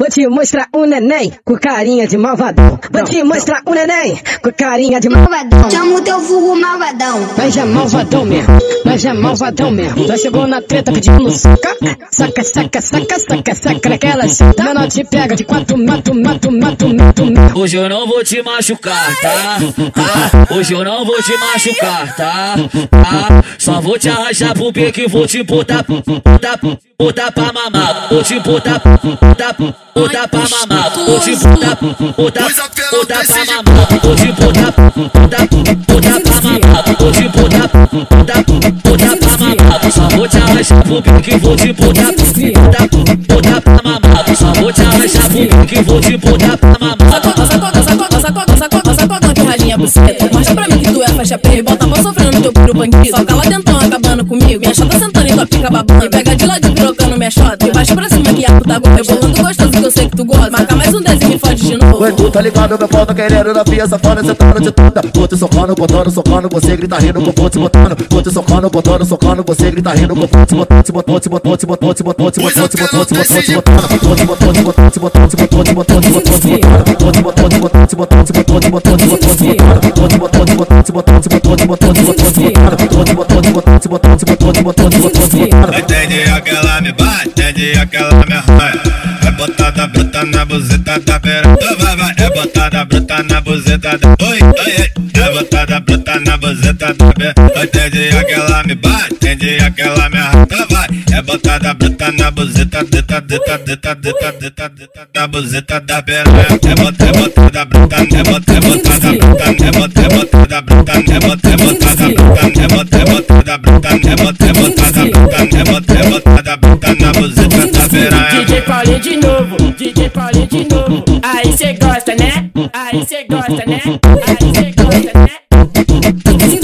Vou te mostrar o neném com carinha de malvadão. Vou te mostrar o neném com carinha de malvadão. Chama o teu vulgo malvadão. Mas é malvadão mesmo, mas é malvadão mesmo. Já chegou na treta pedindo saca, saca, saca, saca, saca, saca naquela senta. Menor te pega de quatro, mato, mato, mato, mato, mato. Hoje eu não vou te machucar, tá? tá? Hoje eu não vou te machucar, tá? tá? Só vou te arrastar pro pique, vou te botar, botar, botar pra mamar. Vou te botar, botar, botar pra mamar. Vou te botar, botar, botar pra mamar. Vou te botar, botar, botar pra mamar. Vou te botar, botar, botar pra mamar. Só vou te arrastar pro pique, vou te botar, botar, botar pra mamar. Só vou te arrastar pro pique, vou te botar pra mamar. Sacota, sacota, sacota, sacota, sacota, sacota, que ralinha buceta. Mostra pra mim que tu é faixa preta. Bota a mão sofrendo no teu piro bandido. Soca lá dentro, acabando comigo. Minha chota sentando em tua pica babando. Pega de lado pirocando minha chota. E baixa pra cima a puta gosta. Rebolando gostoso que eu sei que tu gosta. Marca mais um 10 e me fode de novo. Ué, tu tá ligado, meu pau tá querendo na pia safada, sentando de toda. Vou te socando, botando, socando, você grita rindo, com vou te botando. Vou te socando, botando, socando, você grita rindo, com vou te botando, te botando, te botando, te botando, te botando, te botando, te botando, te botando, te botando, vou te botando, te botando, te botando, te botando, te botando, te botando, te botando, vou te botando, te botando, te botando, te botando, te botando, te botando, te botando, vou te botando, te botando, te botando, te botando, te botando, te botando, te botando, vou te botando, te botando, te botando, te botando, te botando, te botando, te botando. Entende aquela me bate, entende aquela me arranha. É botada bruta na buzeta da beira. Vai, vai, é botada bruta na buzeta da. Oi, oi, oi. É botada bruta na buzeta da beira. Entende aquela me bate, entende aquela me arranha. Vai, é botada bruta na buzeta, deta, deta, deta, deta, deta, deta, da buzeta da beira. É bot, é botada bruta, é bot, é botada bruta, é bot, é botada bruta, é bot, é botada bruta, é bot, é botada bruta, é bot, é botada Paulinho de novo, DJ Paulinho de novo. Aí cê gosta, né? Aí cê gosta, né? Aí cê gosta, né?